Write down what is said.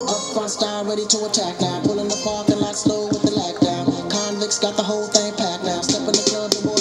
Up front style, ready to attack now. Pulling the parking lot slow with the lag down. Convicts got the whole thing packed now. Step in the club, the boy.